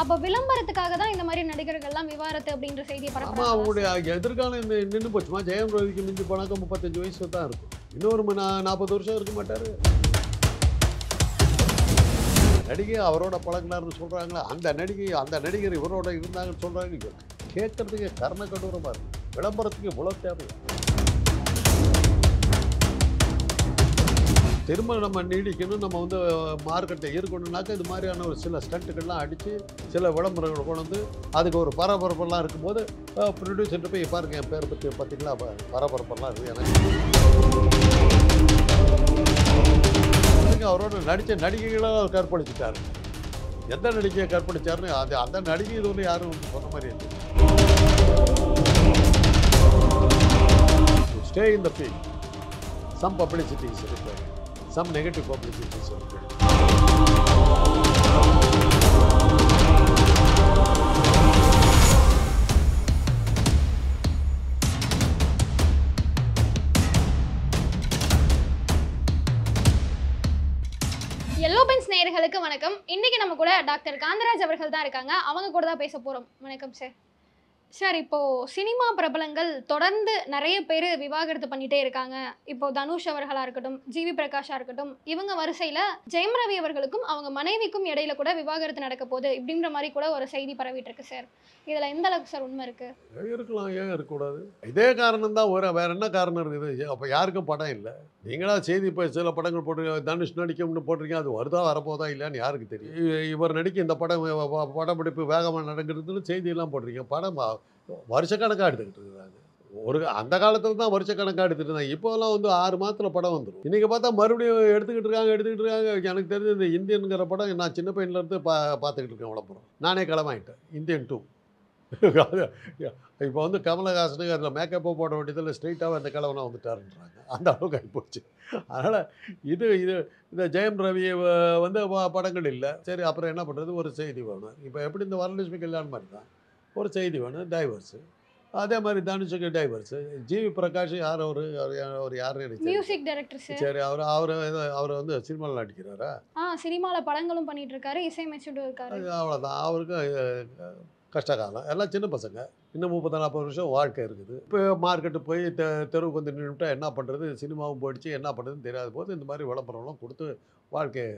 அப்ப விளம்பரத்துக்காக தான் இந்த மாதிரி நடிகர்கள்லாம் விவாரத்து அப்படின்ற செய்தியை ஆமாம் பரப்புறாங்க அவங்களுடைய எதிர்காலம் இந்த நின்று போச்சுமா ஜெயம் ரவிக்கு மிஞ்சி போனாக்க முப்பத்தஞ்சு வயசு தான் இருக்கும். இன்னொரு நாற்பது வருஷம் இருக்க மாட்டார். நடிகை அவரோட பழகினார்னு சொல்கிறாங்களே அந்த நடிகை அந்த நடிகர் இவரோட இருந்தாங்கன்னு சொல்கிறாங்க கேட்கறதுக்கு கர்ண கடூரமாக இருக்கு. விளம்பரத்துக்கு இவ்வளோ தேவை திரும்ப நம்ம நீடிக்கணும் நம்ம வந்து மார்க்கெட்டை இருக்கணும்னாக்கா இது மாதிரியான ஒரு சில ஸ்டண்ட்டுகள்லாம் அடித்து சில விளம்பரங்கள் கொண்டு வந்து அதுக்கு ஒரு பரபரப்பெல்லாம் இருக்கும்போது ப்ரொடியூசர்கிட்ட போய் பாருங்க என் பேரை பற்றி பார்த்திங்களா பரபரப்பெல்லாம் இருக்குது எனக்கு. அவரோட நடித்த நடிகைகளாக அவர் எந்த நடிகையை கற்பழிச்சாருன்னு அது அந்த நடிகை இது ஒன்று யாரும் சொன்ன மாதிரி இல்லை. Stay in the field some publicities இருக்கு some negative publicity. Yellow Pens நேயர்களுக்கு வணக்கம். இன்னைக்கு நம்ம கூட டாக்டர் காந்தராஜ் அவர்கள் தான் இருக்காங்க. அவங்க கூட தான் பேச போறோம். வணக்கம் சார் சார் இப்போ சினிமா பிரபலங்கள் தொடர்ந்து நிறைய பேர் விவாகரத்து பண்ணிட்டே இருக்காங்க. இப்போ தனுஷ் அவர்களா இருக்கட்டும் ஜிவி பிரகாஷா இருக்கட்டும் இவங்க வரிசையில ஜெயம் ரவி அவர்களுக்கும் அவங்க மனைவிக்கும் இடையில கூட விவாகரத்து நடக்க போகுது இப்படின்ற மாதிரி கூட ஒரு செய்தி பரவிட்டு இருக்கு சார். இதுல எந்த அளவுக்கு சார் உண்மை இருக்கு? இருக்கலாம் ஏன் இருக்கக்கூடாது? இதே காரணம் தான் ஒரு வேற என்ன காரணம் இருக்குது? அப்போ யாருக்கும் படம் இல்லை. நீங்களா செய்தி இப்போ சில படங்கள் போட்டு தனுஷ் நடிக்கும்னு போட்டிருக்கீங்க அது வருதா வரப்போதா இல்லையான்னு யாருக்கு தெரியும்? இவர் நடிக்க இந்த படம் படப்பிடிப்பு வேகமாக நடக்கிறதுன்னு செய்தியெல்லாம் போட்டிருக்கீங்க. படம் வருஷக்கணக்காக எடுத்துக்கிட்டு இருக்கிறாங்க. ஒரு அந்த காலத்தில் தான் வருஷக்கணக்காக எடுத்துகிட்டு இருந்தாங்க. இப்போலாம் வந்து ஆறு மாதத்தில் படம் வந்துடும் இன்றைக்கி பார்த்தா மறுபடியும் எடுத்துக்கிட்டு இருக்காங்க எடுத்துக்கிட்டு இருக்காங்க. எனக்கு தெரிஞ்ச இந்த இந்தியனுங்கிற படம் நான் சின்ன பையன்லேருந்து பா பார்த்துக்கிட்டு இருக்கேன் விளம்பரம் நானே கிளம்பிட்டேன். இந்தியன் டூ இப்போ வந்து கமலஹாசனுக்கு அதில் மேக்கப்போ போட வேண்டியதில் ஸ்ட்ரெயிட்டாக அந்த கிழவனை வந்துட்டாருன்றாங்க. அந்த அளவுக்கு ஆகிப்போச்சு அதனால் இது இது இந்த ஜெயம் ரவி வந்து படங்கள் இல்லை. சரி அப்புறம் என்ன பண்ணுறது ஒரு செய்தி வேணும். இப்போ எப்படி இந்த வரலட்சுமி கல்யாணம் மாதிரி தான்? ஒரு செய்தி வேணும் டைவர்ஸு அதே மாதிரி தனுஷுக்கு டைவர்ஸு ஜிவி பிரகாஷ் யார் அவர்? அவர் தெரியல. Music director sir. அவர் அவர் அவர் வந்து சினிமாவில் நடிக்கிறாரா? ஆ சினிமால படங்களும் பண்ணிட்டு இருக்காரு இசையமைச்சுட்டு இருக்காரு. அவ்வளோதான் அவருக்கு கஷ்டகாலம் எல்லாம் சின்ன பசங்க. இன்னும் முப்பது நாற்பது வருஷம் வாழ்க்கை இருக்குது. இப்போ மார்க்கெட்டு போய் தெ தெருவுக்கு வந்து நின்றுட்டா என்ன பண்ணுறது சினிமாவும் போயிடுச்சு. என்ன பண்ணுறதுன்னு தெரியாத போது இந்த மாதிரி விளம்பரம்லாம் கொடுத்து வாழ்க்கையை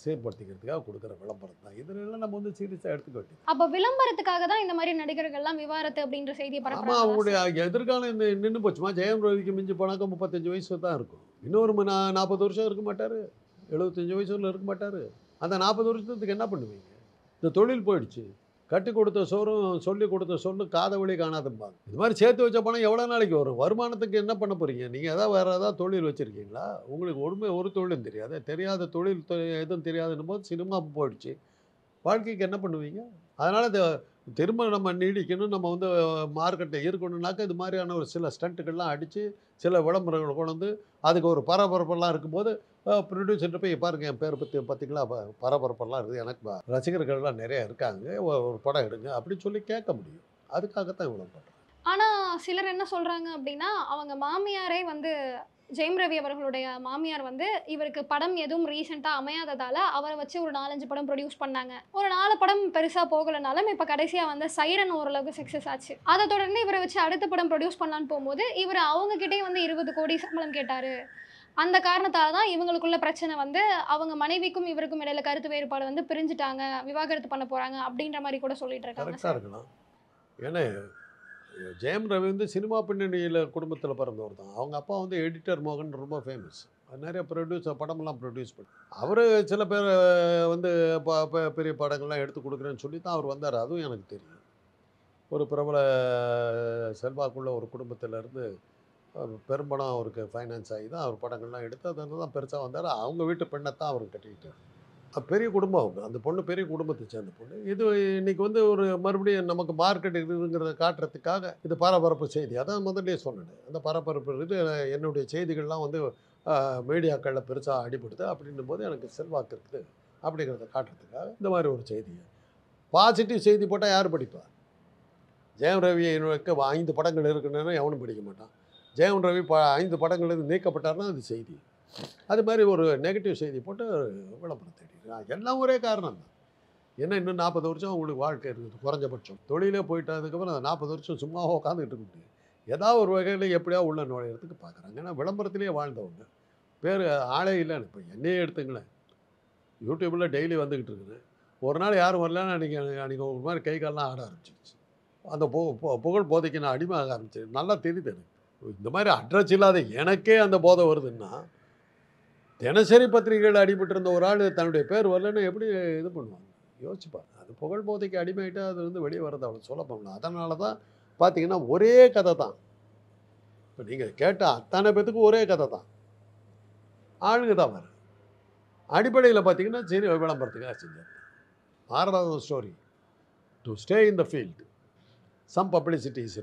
சீர்படுத்திக்கிறதுக்காக கொடுக்குற விளம்பரம் தான். இதெல்லாம் நம்ம வந்து சீரியஸாக எடுத்துக்க வேண்டியது அப்ப விளம்பரத்துக்காக தான் இந்த மாதிரி நடிகர்கள்லாம் விவாகரத்து அப்படின்ற செய்தியை ஆமாம் பரப்புறாங்க அவங்களுடைய எதிர்காலம் இந்த நின்று போச்சுமா? ஜெயம் ரவிக்கு மிஞ்சி போனாக்கா முப்பத்தஞ்சு வயசு தான் இருக்கும். இன்னொரு நாற்பது வருஷம் இருக்க மாட்டார். எழுபத்தஞ்சு வயசுல இருக்க மாட்டார். அந்த நாற்பது வருஷத்துக்கு என்ன பண்ணுவீங்க? இந்த தொழில் போயிடுச்சு. கட்டி கொடுத்த சோறும் சொல்லி கொடுத்த சொல்லும் காத வழி காணாதும்பாங்க. இது மாதிரி சேர்த்து வச்ச பணம் எவ்வளோ நாளைக்கு வரும்? வருமானத்துக்கு என்ன பண்ண போகிறீங்க நீங்கள் ஏதாவது வேறு ஏதாவது தொழில் வச்சுருக்கீங்களா? உங்களுக்கு ஒன்றுமே ஒரு தொழிலும் தெரியாது. தெரியாத தொழில் எதுவும் தெரியாதுன்னும் போது சினிமா போயிடுச்சு. வாழ்க்கைக்கு என்ன பண்ணுவீங்க? அதனால் இந்த திரும்ப நம்ம நீடிக்கணும் நம்ம வந்து மார்க்கெட்டை இருக்கணும்னாக்கா இது மாதிரியான ஒரு சில ஸ்டண்ட்டுகள்லாம் அடித்து சில விளம்பரங்களை கொண்டு வந்து அதுக்கு ஒரு பரபரப்பெல்லாம் இருக்கும்போது ப்ரொடியூசர்கிட்ட போய் பாருங்க என் பேர் பற்றி பார்த்தீங்களா பரபரப்பெல்லாம் இருக்குது எனக்கு ரசிகர்கள்லாம் நிறைய இருக்காங்க ஒரு படம் எடுங்க அப்படின்னு சொல்லி கேட்க முடியும். அதுக்காகத்தான் இவ்வளோ பண்ணுறேன் ஆனால் சிலர் என்ன சொல்கிறாங்க அப்படின்னா அவங்க மாமியாரே வந்து ஜெயம் ரவி அவர்களுடைய மாமியார் வந்து இவருக்கு படம் எதுவும் ரீசெண்டாக அமையாததால அவரை வச்சு ஒரு நாலஞ்சு படம் ப்ரொடியூஸ் பண்ணாங்க. ஒரு நாலு படம் பெருசா போகலனாலும் இப்போ கடைசியா வந்து சைரன் ஓரளவுக்கு சக்ஸஸ் ஆச்சு. அதை தொடர்ந்து இவரை வச்சு அடுத்த படம் ப்ரொடியூஸ் பண்ணலான்னு போகும்போது இவர் அவங்க கிட்டயே வந்து இருபது கோடி சம்பளம் கேட்டாரு. அந்த காரணத்தால தான் இவங்களுக்குள்ள பிரச்சனை வந்து அவங்க மனைவிக்கும் இவருக்கும் இடையில கருத்து வேறுபாடு வந்து பிரிஞ்சுட்டாங்க விவாகரத்து பண்ண போறாங்க அப்படின்ற மாதிரி கூட சொல்லிட்டு இருக்காங்க ஏன்னா ஜெயம் ரவி வந்து சினிமா பின்னணியில் குடும்பத்தில் பிறந்தவர் தான். அவங்க அப்பா வந்து எடிட்டர் மோகன் ரொம்ப ஃபேமஸ் நிறைய ப்ரொடியூசர் படமெல்லாம் ப்ரொடியூஸ் பண்ணி. அவர் சில பேர் வந்து பெரிய படங்கள்லாம் எடுத்து கொடுக்குறேன்னு சொல்லி தான் அவர் வந்தார். அதுவும் எனக்கு தெரியும். ஒரு பிரபல செல்வாக்குள்ள ஒரு குடும்பத்திலேருந்து பெரும்படம் அவருக்கு ஃபைனான்ஸ் ஆகி தான் அவர் படங்கள்லாம் எடுத்து அதில் தான் பெருசாக வந்தார். அவங்க வீட்டு பெண்ணை தான் அவர் கட்டிக்கிட்டார். பெரிய குடும்பம் அவங்க. அந்த பொண்ணு பெரிய குடும்பத்தை சேர்ந்த பொண்ணு. இது இன்னைக்கு வந்து ஒரு மறுபடியும் நமக்கு மார்க்கெட் இருக்குங்கிறத காட்டுறதுக்காக இது பரபரப்பு செய்தி. அதான் முதல்லே சொன்னேன். அந்த பரபரப்பு இது என்னுடைய செய்திகள்லாம் வந்து மீடியாக்களில் பெருசாக அடிபடுது அப்படின்னும் போது எனக்கு செல்வாக்கு இருக்குது அப்படிங்கிறத காட்டுறதுக்காக இந்த மாதிரி ஒரு செய்தியை பாசிட்டிவ் செய்தி போட்டால் யார் படிப்பா? ஜெயம் ரவி எனக்கு ஐந்து படங்கள் இருக்குன்னு எவனும் படிக்க மாட்டான். ஜெயம் ரவி ப ஐந்து படங்கள் நீக்கப்பட்டார்னா அது செய்தி. அது மாதிரி ஒரு நெகட்டிவ் செய்தி போட்டு விளம்பரம் தேடி எல்லாம் ஒரே காரணம் தான். என்ன இன்னும் நாற்பது வருஷம் உங்களுக்கு வாழ்க்கை இருக்குது குறைஞ்சபட்சம். தொழிலே போயிட்டதுக்கப்புறம் அந்த நாற்பது வருஷம் சும்மா உட்காந்துக்கிட்டு இருக்க ஏதாவது ஒரு வகையில் எப்படியா உள்ள நுழையிறதுக்கு பார்க்குறாங்க ஏன்னா விளம்பரத்திலேயே வாழ்ந்தவங்க. பேர் ஆளே இல்லைன்னு இப்போ என்னையே எடுத்துங்களேன். யூடியூப்பில் டெய்லி வந்துக்கிட்டு இருக்குது. ஒரு நாள் யாரும் வரலன்னு அன்றைக்கி அன்றைக்கி ஒரு மாதிரி கை கால்லாம் ஆட ஆரம்பிச்சிருச்சு. அந்த பு பு- புகழ் போதைக்கு நான் அடிமை ஆக ஆரம்பிச்சேன். நல்லா தெரியுது எனக்கு. இந்த மாதிரி அட்ரஸ் இல்லாத எனக்கே அந்த போதை வருதுன்னா தினசரி பத்திரிகைகள் அடிபட்டு இருந்த ஒரு ஆள் தன்னுடைய பேர் வரலன்னு எப்படி இது பண்ணுவாங்க? யோசிச்சுப்பார் அது புகழ் போதைக்கு அடிமையிட்டால் அது வந்து வெளியே வரது அவ்வளோ சொல்ல அதனால தான் பார்த்தீங்கன்னா ஒரே கதை தான். இப்போ நீங்கள் கேட்டால் அத்தனை பேத்துக்கும் ஒரே கதை தான். ஆளுங்க தான் வரும் அடிப்படையில் பார்த்தீங்கன்னா சரி விளம்பரத்துக்காக செஞ்சார் ஆறாவது story to stay in the field some publicity is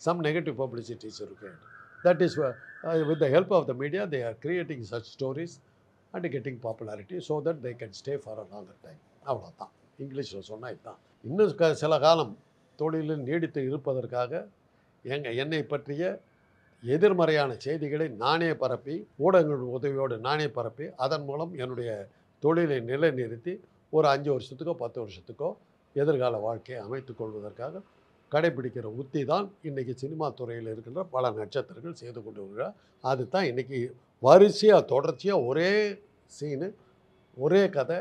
some negative publicity is that is with the help of the media they are creating such stories and getting popularity so that they can stay for a longer time அவ்வளோதான் இங்கிலீஷில் சொன்னால் இதுதான் இன்னும் க சில காலம் தொழிலில் நீடித்து இருப்பதற்காக எங்கள் என்னை பற்றிய எதிர்மறையான செய்திகளை நானே பரப்பி ஊடகங்கள் உதவியோடு நானே பரப்பி அதன் மூலம் என்னுடைய தொழிலை நிலைநிறுத்தி ஒரு அஞ்சு வருஷத்துக்கோ பத்து வருஷத்துக்கோ எதிர்கால வாழ்க்கையை அமைத்துக் கொள்வதற்காக கடைபிடிக்கிற உத்தி தான் இன்றைக்கி சினிமா துறையில் இருக்கின்ற பல நட்சத்திரங்கள் செய்து கொண்டு வருகிறார் அதுதான் இன்றைக்கி வரிசையாக தொடர்ச்சியாக ஒரே சீனு ஒரே கதை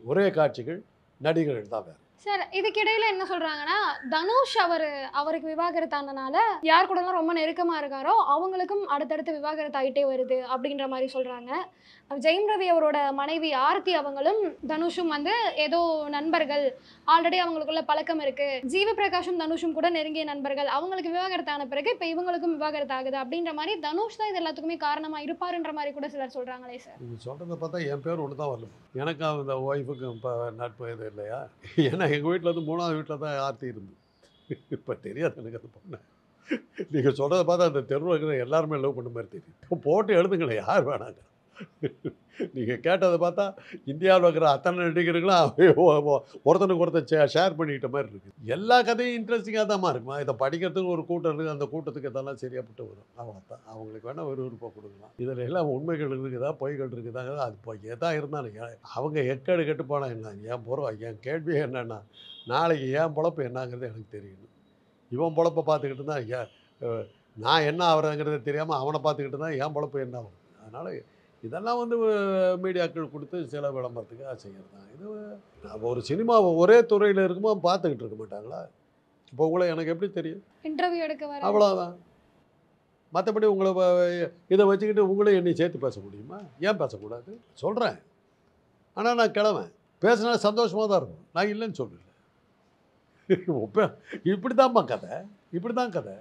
ஒரே காட்சிகள் நடிகர்கள் தான் வேறு. சார் இதுக்கிடையில என்ன சொல்றாங்கன்னா தனுஷ் அவர் அவருக்கு விவாகரத்தானனால யார் கூடலாம் ரொம்ப நெருக்கமா இருக்காரோ அவங்களுக்கும் அடுத்தடுத்து விவாகரத்து ஆகிட்டே வருது அப்படின்ற மாதிரி சொல்றாங்க. ஜெயம் ரவி அவரோட மனைவி ஆர்த்தி அவங்களும் தனுஷும் வந்து ஏதோ நண்பர்கள். ஆல்ரெடி அவங்களுக்குள்ள பழக்கம் இருக்கு. ஜீவ பிரகாஷும் தனுஷும் கூட நெருங்கிய நண்பர்கள். அவங்களுக்கு விவாகரத்து ஆன பிறகு இப்போ இவங்களுக்கும் விவாகரத்து ஆகுது அப்படின்ற மாதிரி தனுஷ் தான் இது எல்லாத்துக்குமே காரணமா இருப்பாருன்ற மாதிரி கூட சிலர் சொல்றாங்களே சார். சொல்கிறத பார்த்தா என் பேர் ஒன்று தான் வரல எனக்கு அந்த ஒய்ஃபுக்கும் இப்போ நட்பு இது இல்லையா? ஏன்னா எங்கள் வீட்டில் வந்து மூணாவது வீட்டில் தான் ஆர்த்தி இருந்து. இப்போ தெரியாது எனக்கு அது பொண்ணு. நீங்கள் சொல்கிறத பார்த்தா அந்த தெருவில் இருக்கிற எல்லாருமே லவ் பண்ண மாதிரி தெரியும் போட்டு எழுதுங்களேன் யார் வேணாங்க நீங்கள் கேட்டதை பார்த்தா இந்தியாவில் இருக்கிற அத்தனை நடிகர்களும் ஒருத்தனுக்கு ஒருத்தன் ஷேர் பண்ணிக்கிட்ட மாதிரி இருக்குது எல்லா கதையும் இன்ட்ரெஸ்டிங்காக தான்மா இருக்குமா? இதை படிக்கிறதுக்கு ஒரு கூட்டம் இருக்குது அந்த கூட்டத்துக்கு இதெல்லாம் சரியாப்பட்டு வரும். அவ்வளோதான் அவங்களுக்கு வேணால் ஒரு விருப்பம் கொடுக்கலாம். இதில் எல்லாம் உண்மைகள் இருக்குதா பொய்கள் இருக்குதா அது இப்போ எதாக இருந்தாலும் ஏன் அவங்க எக்கேடு கெட்டு போனால் என்ன? என் பொறவை என் கேள்வி என்னன்னா நாளைக்கு என் பொழப்பு என்னங்கிறது எனக்கு தெரியணும். இவன் பொழப்பை பார்த்துக்கிட்டு தான் ஏன் நான் என்ன ஆகிறேங்கிறத தெரியாமல் அவனை பார்த்துக்கிட்டு தான் என் பொழப்பு என்ன ஆகும்? அதனால் இதெல்லாம் வந்து மீடியாக்கள் கொடுத்து சில விளம்பரத்துக்காக செய்கிறது தான் இது நான் ஒரு சினிமா ஒரே துறையில் இருக்கும்போது பார்த்துக்கிட்டு இருக்க மாட்டாங்களா? இப்போ உங்களை எனக்கு எப்படி தெரியும்? இன்டர்வியூ எடுக்க அவ்வளோதான் மற்றபடி உங்களை இதை வச்சுக்கிட்டு உங்களையும் என்னை சேர்த்து பேச முடியுமா? ஏன் பேசக்கூடாது? சொல்கிறேன் ஆனால் நான் கிளம்பேன் பேசினா சந்தோஷமாக தான் இருக்கும். நான் இல்லைன்னு சொல்லல. இப்போ இப்படி தான்ப்பா கதை. இப்படி தான் கதை.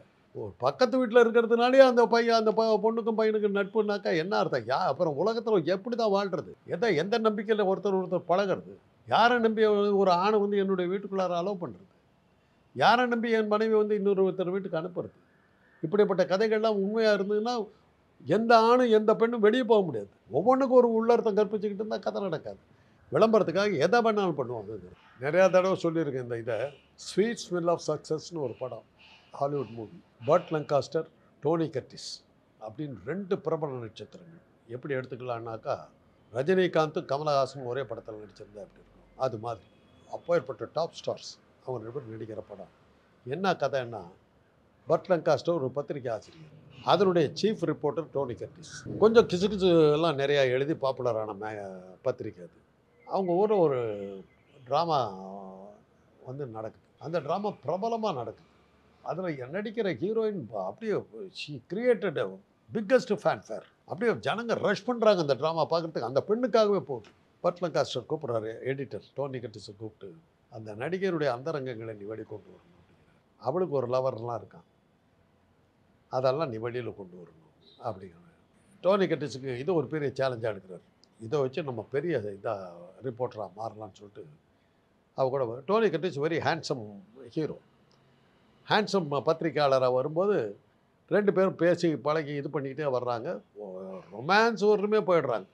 பக்கத்து வீட்டில் இருக்கிறதுனாலே அந்த பையன் அந்த ப- பொண்ணுக்கும் பையனுக்கும் நட்புனாக்கா என்ன அர்த்தம்? யா அப்புறம் உலகத்தில் எப்படி தான் வாழ்கிறது எதை எந்த நம்பிக்கையில் ஒருத்தர் ஒருத்தர் பழகிறது? யாரை நம்பி ஒரு ஆணை வந்து என்னுடைய வீட்டுக்குள்ளார அலோவ் பண்ணுறது யாரை நம்பி என் மனைவி வந்து இன்னொரு ஒருத்தர் வீட்டுக்கு அனுப்புறது? இப்படிப்பட்ட கதைகள்லாம் உண்மையாக இருந்ததுன்னா எந்த ஆணும் எந்த பெண்ணும் வெளியே போக முடியாது. ஒவ்வொன்றுக்கும் ஒரு உள்ளர்த்தம் கற்பிச்சுக்கிட்டு இருந்தால் கதை நடக்காது. விளம்பரத்துக்காக எதை வேணாலும் பண்ணுவாங்க இது. நிறையா தடவை சொல்லியிருக்கேன் இந்த இதை. ஸ்வீட் ஸ்மெல் ஆஃப் சக்ஸஸ்னு ஒரு படம். Hollywood movie Burt Lancaster Tony Curtis அப்படின்னு ரெண்டு பிரபல நட்சத்திரங்கள். எப்படி எடுத்துக்கலான்னாக்கா ரஜினிகாந்தும் கமலஹாசனும் ஒரே படத்தில் நடிச்சிருந்தா அப்படி இருக்கும்? அது மாதிரி. அப்போ ஏற்பட்ட டாப் ஸ்டார்ஸ் அவங்க ரெண்டு பேரும் நடிக்கிற படம். என்ன கதைன்னா பர்ட் லங்காஸ்டர் ஒரு பத்திரிகை ஆசிரியர். அதனுடைய சீஃப் ரிப்போர்ட்டர் டோனி கர்டிஸ் கொஞ்சம் கிசு கிசு எல்லாம் நிறையா எழுதி பாப்புலரான மே பத்திரிக்கை அது. அவங்க ஊரில் ஒரு ட்ராமா வந்து நடக்குது. அந்த ட்ராமா பிரபலமாக நடக்குது. அதில் நடிக்கிற ஹீரோயின் அப்படியே ஷி கிரியேட்டட் பிக்கஸ்ட் ஃபேன்ஃபேர் அப்படியே ஜனங்க ரஷ் பண்ணுறாங்க அந்த ட்ராமா பார்க்குறதுக்கு அந்த பெண்ணுக்காகவே போகுது. பட்லன் காஸ்டர் கூப்பிட்றாரு எடிட்டர் டோனி கட்டிஸை கூப்பிட்டு அந்த நடிகருடைய அந்தரங்கங்களை நீ வெளிக்கொண்டு வரணும் அப்படிங்கிறார். அவளுக்கு ஒரு லவர்லாம் இருக்கான். அதெல்லாம் நீ வெளியில் கொண்டு வரணும் அப்படிங்கிற டோனி கட்டிஸுக்கு இது ஒரு பெரிய சேலஞ்சாக எடுக்கிறார். இதை வச்சு நம்ம பெரிய இதாக ரிப்போர்ட்டராக மாறலாம்னு சொல்லிட்டு அவ கூட Tony Curtis very handsome hero handsome பத்திரிக்கையாளராக வரும்போது ரெண்டு பேரும் பேசி பழகி இது பண்ணிக்கிட்டே வர்றாங்க. ரொமான்ஸ் வரலுமே போயிடுறாங்க.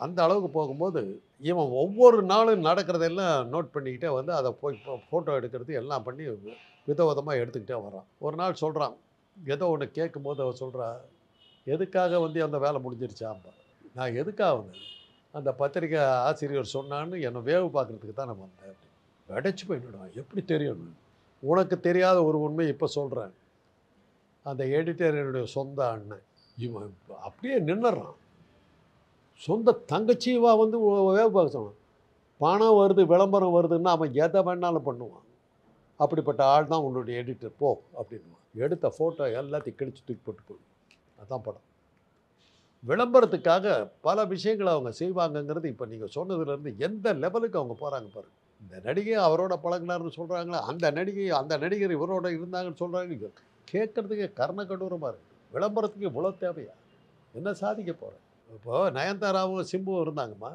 அந்த அளவுக்கு போகும்போது இவன் ஒவ்வொரு நாளும் நடக்கிறதெல்லாம் நோட் பண்ணிக்கிட்டே வந்து அதை போய் ஃபோட்டோ எடுக்கிறது எல்லாம் பண்ணி விதவிதமாக எடுத்துக்கிட்டே வரான் ஒரு நாள் சொல்கிறான் ஏதோ ஒன்று கேட்கும்போது அவன் சொல்கிறா எதுக்காக வந்து அந்த வேலை முடிஞ்சிருச்சாம்பா நான் எதுக்காக வந்து அந்த பத்திரிக்கை ஆசிரியர் சொன்னான்னு என்னை வேவு பார்க்குறதுக்கு தான் நான் வந்தேன் அடைச்சி போயிடுவான் எப்படி தெரியும்? உனக்கு தெரியாத ஒரு உண்மை இப்போ சொல்கிறேன் அந்த எடிட்டர் என்னுடைய சொந்த அண்ணன். இவன் அப்படியே நின்னுறான். சொந்த தங்கச்சிவா வந்து வேவு பார்க்க சொன்னான். பணம் வருது விளம்பரம் வருதுன்னா அவன் எதை வேணாலும் பண்ணுவான். அப்படிப்பட்ட ஆள் தான் உன்னுடைய எடிட்டர் போ அப்படின்வான் எடுத்த ஃபோட்டோ எல்லாத்தையும் கிழிச்சு தூக்கி போட்டு போய் அதுதான் படம். விளம்பரத்துக்காக பல விஷயங்களை அவங்க செய்வாங்கங்கிறது இப்போ நீங்கள் சொன்னதுலேருந்து எந்த லெவலுக்கு அவங்க போகிறாங்க பாருங்கள் இந்த நடிகை அவரோட பழகினார்னு சொல்கிறாங்களா அந்த நடிகை அந்த நடிகர் இவரோட இருந்தாங்கன்னு சொல்கிறாங்க கேட்குறதுக்கு கர்ண கடூரமாக இருக்குது விளம்பரத்துக்கு இவ்வளோ தேவையா? என்ன சாதிக்க போகிறேன் இப்போது நயன்தாராவும் சிம்புவும் இருந்தாங்கம்மா.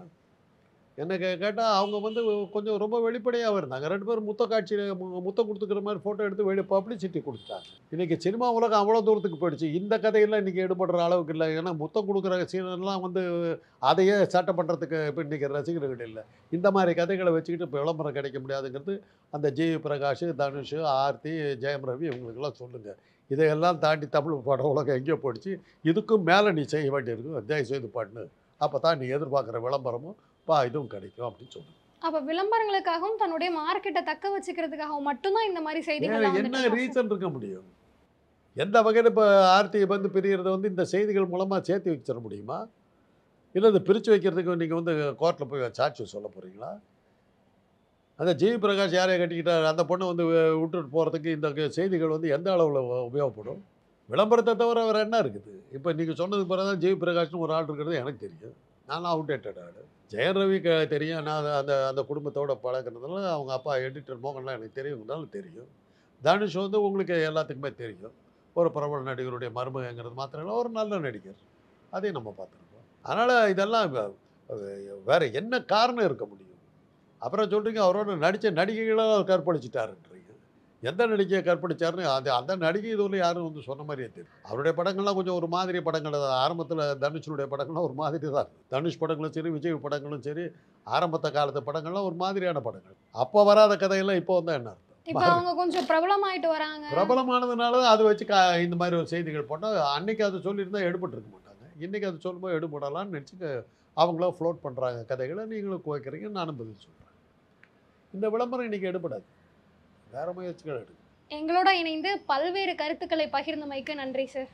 என்ன கேட்டால் அவங்க வந்து கொஞ்சம் ரொம்ப வெளிப்படையாக இருந்தாங்க ரெண்டு பேரும் முத்த காட்சியில் முத்தம் கொடுத்துக்கிற மாதிரி ஃபோட்டோ எடுத்து வெளியே பப்ளிசிட்டி கொடுத்தாங்க இன்றைக்கி சினிமா உலகம் அவ்வளோ தூரத்துக்கு போயிடுச்சு. இந்த கதையெல்லாம் இன்றைக்கி எடுபடுற அளவுக்கு இல்லை. ஏன்னா முத்தம் கொடுக்குற சீனெல்லாம் வந்து அதையே சட்டை பண்ணுறதுக்கு இப்போ இன்றைக்கி ரசிகர்கள் இல்லை. இந்த மாதிரி கதைகளை வச்சுக்கிட்டு இப்போ விளம்பரம் கிடைக்க முடியாதுங்கிறது அந்த ஜி பிரகாஷ் தனுஷ் ஆர்த்தி ஜெயம் ரவி இவங்களுக்கெல்லாம் சொல்லுங்கள் இதையெல்லாம் தாண்டி தமிழ் பட உலகம் எங்கேயோ போயிடுச்சு. இதுக்கும் மேலே நீ செய்ய வேண்டியிருக்கும் தயவு செய்து பண்ணு. அப்போ தான் நீ எதிர்பார்க்குற விளம்பரமும் பா இதுவும் கிடைக்கும் அப்படின்னு சொல்லுங்க அப்ப விளம்பரங்களுக்காகவும் தன்னுடைய மார்க்கெட்டை தக்க வச்சுக்கிறதுக்காகவும் மட்டும்தான் இந்த மாதிரி செய்திகள் என்ன ரீசன் இருக்க முடியும்? எந்த வகையில் இப்போ ஆர்த்தி வந்து பிரியறதை வந்து இந்த செய்திகள் மூலமாக சேர்த்து வச்சிட முடியுமா? இல்லை இதை பிரித்து வைக்கிறதுக்கு நீங்கள் வந்து கோர்ட்டில் போய் சாட்சி சொல்ல போகிறீங்களா அந்த ஜிவி பிரகாஷ் யாரையும் கட்டிக்கிட்டார்? அந்த பொண்ணை வந்து விட்டுட்டு போகிறதுக்கு இந்த செய்திகள் வந்து எந்த அளவில் உபயோகப்படும்? விளம்பரத்தை தவிர வேறு என்ன இருக்குது? இப்போ நீங்கள் சொன்னதுக்கு பிறகு தான் ஜிவி பிரகாஷ்னு ஒரு ஆள் இருக்கிறது எனக்கு தெரியும். நான் அவுடேட்டட் ஆள். ஜெயன் ரவி க தெரியும். நான் அந்த அந்த குடும்பத்தோட பழகுறதுனால அவங்க அப்பா எடிட்டர் மோகன்லாம் எனக்கு தெரியுங்கிறதால தெரியும். தனுஷ் வந்து உங்களுக்கு எல்லாத்துக்குமே தெரியும். ஒரு பிரபல நடிகருடைய மருமகங்கிறது மாத்திரம் இல்லை ஒரு நல்ல நடிகர். அதையும் நம்ம பார்த்துருக்கோம். அதனால் இதெல்லாம் வேறு என்ன காரணம் இருக்க முடியும்? அப்புறம் சொல்கிறீங்க அவரோட நடித்த நடிகைகளாக கற்பழிச்சிட்டாருன்ற. எந்த நடிகையை கற்பழிச்சாருன்னு அந்த அந்த நடிகை இதுவரை யாரும் வந்து சொன்ன மாதிரியே தெரியும். அவருடைய படங்கள்லாம் கொஞ்சம் ஒரு மாதிரி படங்கள். ஆரம்பத்தில் தனுஷனுடைய படங்கள்லாம் ஒரு மாதிரி தான். தனுஷ் படங்களும் சரி விஜய் படங்களும் சரி ஆரம்பத்த காலத்து படங்கள்லாம் ஒரு மாதிரியான படங்கள். அப்போ வராத கதையெல்லாம் இப்போ வந்தால் என்ன அர்த்தம்? இப்ப அவங்க கொஞ்சம் பிரபலமாயிட்டு வராங்க. பிரபலமானதுனால தான் அதை வச்சு கா இந்த மாதிரி ஒரு செய்திகள் போட்டால் அன்னைக்கு அதை சொல்லியிருந்தா எடுபட்டு இருக்க மாட்டாங்க. இன்னைக்கு அதை சொல்லும்போது எடுபடலாம்னு நினச்சி அவங்களும் ஃப்ளோட் பண்ணுறாங்க கதைகளை. நீங்களும் குவைக்கிறீங்க நானும் பதில் சொல்கிறேன் இந்த விளம்பரம் இன்னைக்கு எடுபடாது. வேற முயற்சிகள் எடுக்கும் எங்களோட இணைந்து பல்வேறு கருத்துக்களை பகிர்ந்தமைக்கு நன்றி சார்.